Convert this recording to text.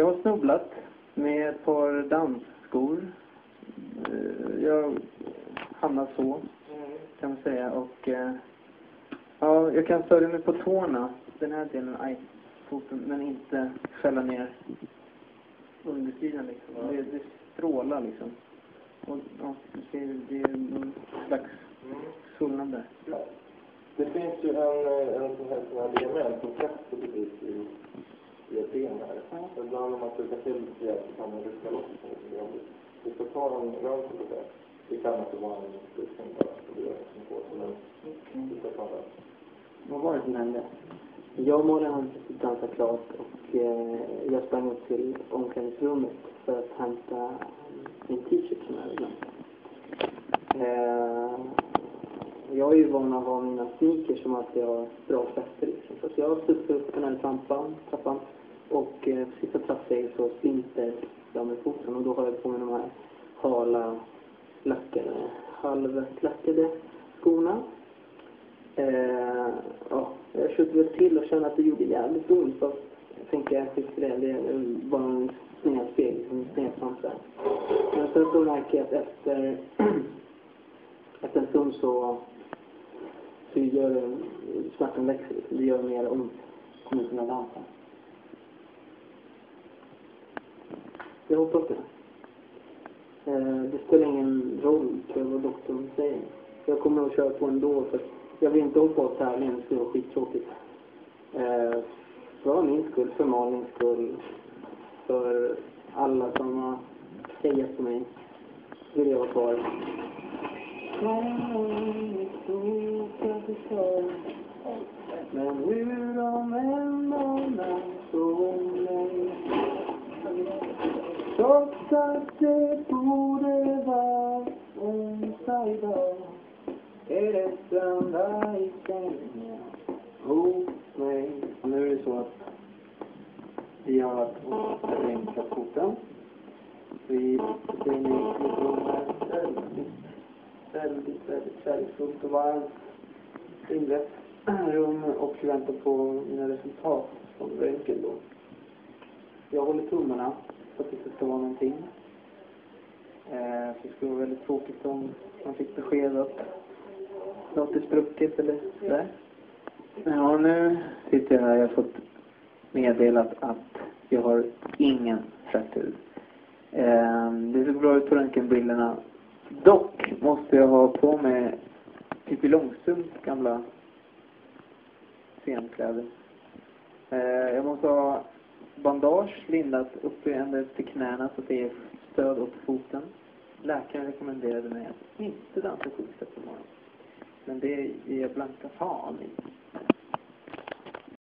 Jag har snubblat med ett par dansskor. Eh, Jag hamnade så, kan man säga. Och eh, ja, jag kan stödja mig på tårna, den här delen, aj, foten, men inte fälla ner undersidan liksom. Det, det strålar liksom. Och ja, det är en slags svullnad där. Det finns ju en, eh, en sån här, sån här ligament som fäster precis i, i ett ben här. Så ibland om man trycker till lite så kan man rycka loss den. Vi ska ta en rörelse på det. Det kan inte vara en uppflyttning bara, så det som går, men ska ta den. Vad var det som hände? Jag och Malin hade precis dansat klart och eh, jag sprang upp till omklädningsrummet för att hämta min t-shirt som jag hade glömt. Eh, jag är ju van att ha mina sneakers som alltid har bra fäste liksom. Så att jag studsade upp på den här trappan, trappan Eh, på sista trappsteget så slinter jag med foten och då har jag på mig de här hala, lackade, halvlackade skorna. Eh, ja, jag köpte väl till och kände att det gjorde jävligt ont. Fast jag tänkte jag skit det. Det är bara en snedspegel, en snedframsida. Men sen så märker jag att efter, efter en stund så, så gör smärtan växer. Det gör mer ont. Kommer kunna dansa. Jag hoppas det. Det spelar ingen roll för vad doktorn säger. Jag kommer att köra på ändå för jag vill inte hoppa av tävlingen, det skulle vara skittråkigt. Eh, för min skull, för Malins skull, för alla som har hejat på mig, vill jag vara kvar. Men hur de än manar Trots att det borde vara onsdag idag är det söndag i sängen hos mig. Nu är det så att vi har varit och hos kapoten. Vi sitter inne i ett rum. Väldigt, väldigt, väldigt kärleksfullt och varmt inrett rum och väntar på mina resultat från röntgen då. Jag håller tummarna för att det inte ska vara någonting. Eh, så det skulle vara väldigt tråkigt om man fick besked att något är sprucket eller sådär. Ja, nu sitter jag här. Jag har fått meddelat att jag har ingen fraktur. Eh, det ser bra ut på röntgenbilderna. Dock måste jag ha på mig typ Pippi Långstrumps gamla scenkläder. Eh, jag måste ha bandage lindat upp ända till knäna så att det ger stöd åt foten. Läkaren rekommenderade mig att inte dansa quickstep morgonen. Men det ger jag blanka fan i.